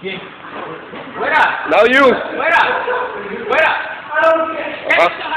¿Quién? ¡Fuera! No, you. ¡Fuera! ¡Fuera! Ah,